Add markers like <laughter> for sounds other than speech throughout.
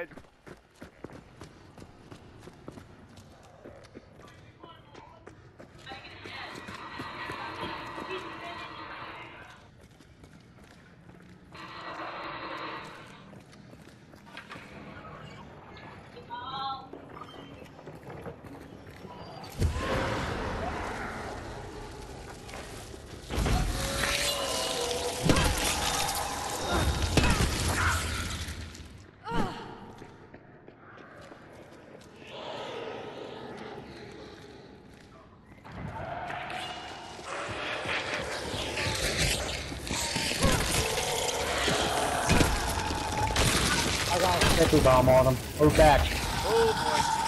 I sticky bomb on him. Move back. Oh boy.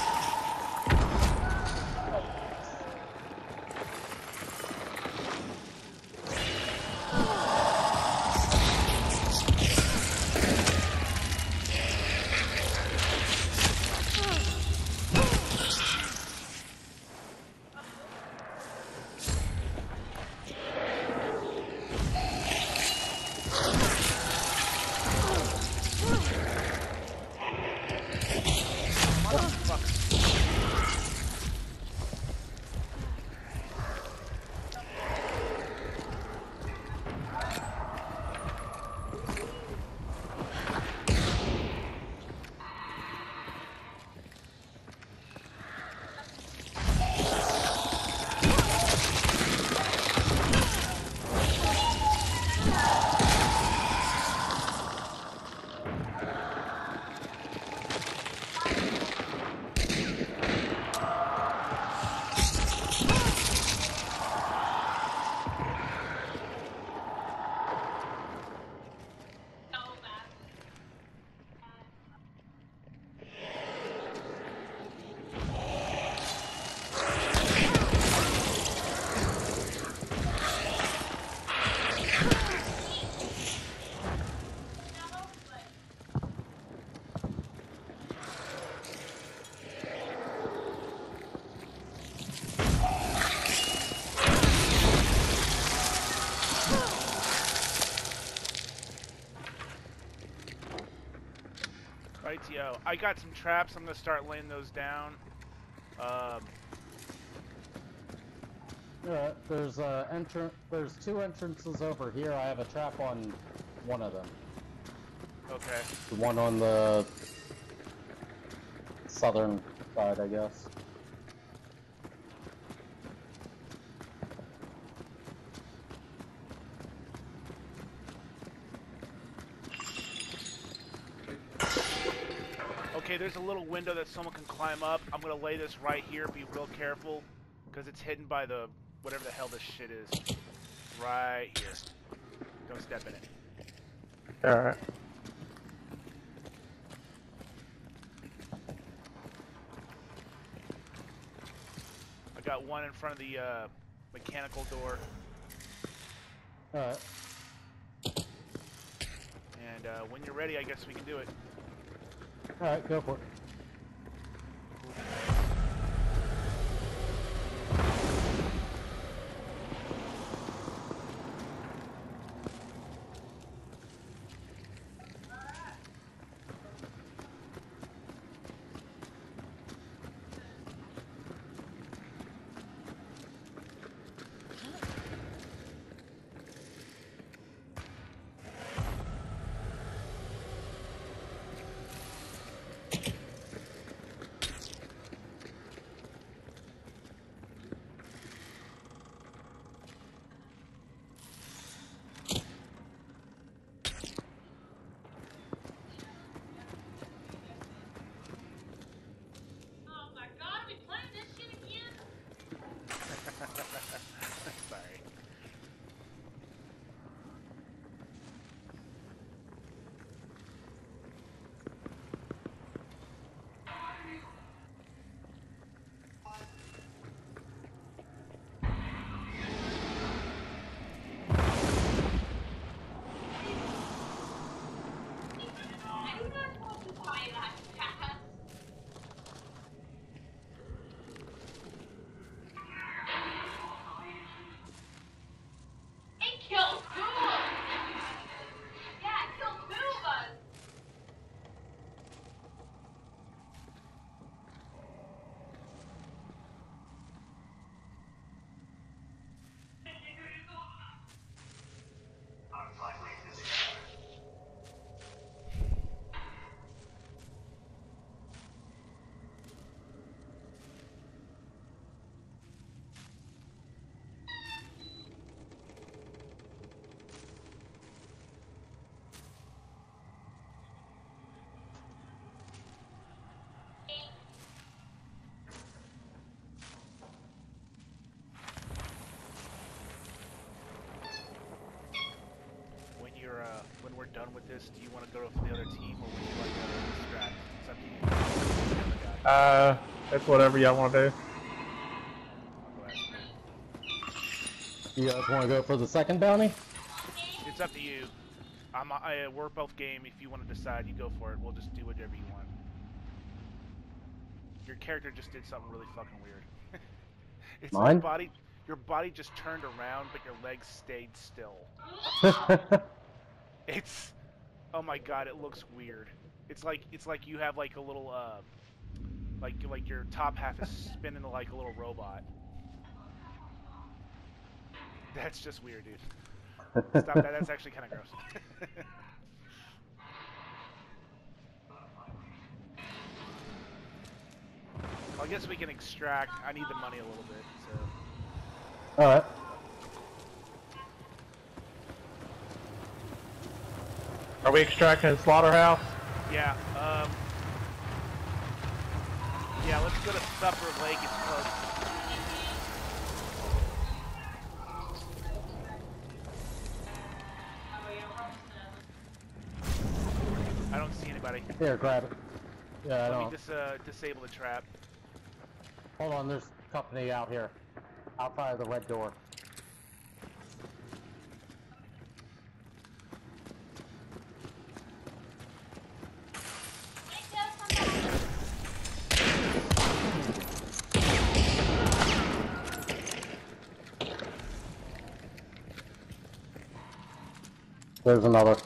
Oh, fuck. Rightio. I got some traps. I'm gonna start laying those down. Um, Yeah, there's uh, entrance. There's two entrances over here. I have a trap on one of them. okay. The one on the southern side, I guess. Okay, there's a little window that someone can climb up. I'm gonna lay this right here. Be real careful, because it's hidden by the whatever the hell this shit is. Right here. Don't step in it. Alright. I got one in front of the uh, mechanical door, Alright. and uh, when you're ready, I guess we can do it. Alright, go for it. With this? Do you want to go for the other team, or would you like to distract? It's up to you. The other guy. Uh, it's whatever y'all want to do. Go. You guys want to go for the second bounty? It's up to you. I'm, I, we're both game. If you want to decide, you go for it. We'll just do whatever you want. Your character just did something really fucking weird. <laughs> it's Mine? your body. Your body just turned around, but your legs stayed still. <laughs> It's, oh my god, it looks weird. It's like it's like you have like a little uh, like like your top half is <laughs> spinning like a little robot. That's just weird, dude. Stop that. That's actually kind of gross. <laughs> I guess we can extract. I need the money a little bit, so. Alright. Are we extracting the slaughterhouse? Yeah. Um. Yeah, let's go to Scupper Lake. It's close. I don't see anybody. Here, grab it. Yeah, I Let me don't. just uh, disable the trap. Hold on, there's company out here. Outside of the red door. There's another.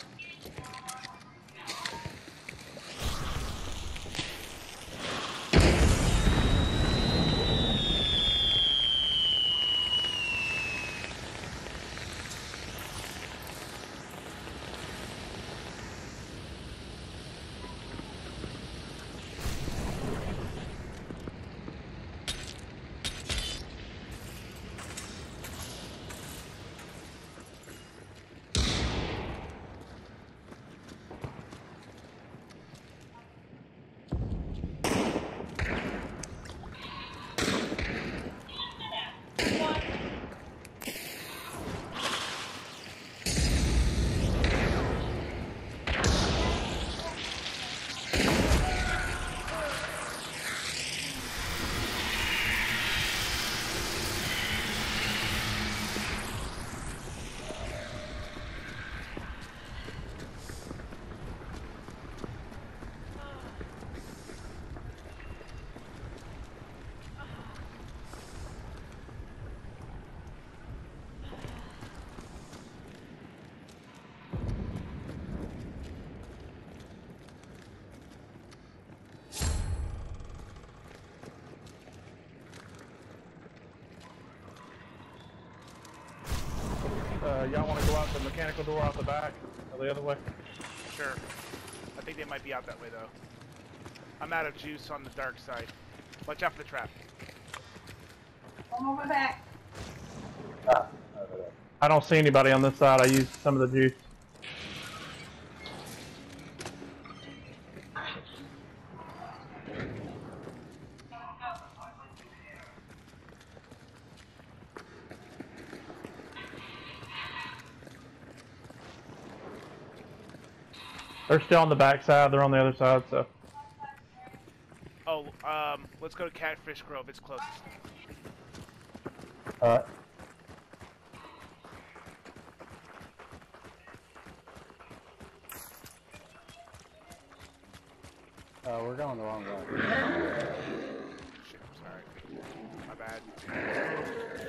Uh, y'all want to go out the mechanical door out the back? Or the other way? Sure. I think they might be out that way though. I'm out of juice on the dark side. Watch out for the trap. I'm on my back. I don't see anybody on this side. I used some of the juice. They're still on the back side. They're on the other side, so. Oh, um, let's go to Catfish Grove. It's closest. Alright. Uh, we're going the wrong way. Shit, I'm sorry. My bad.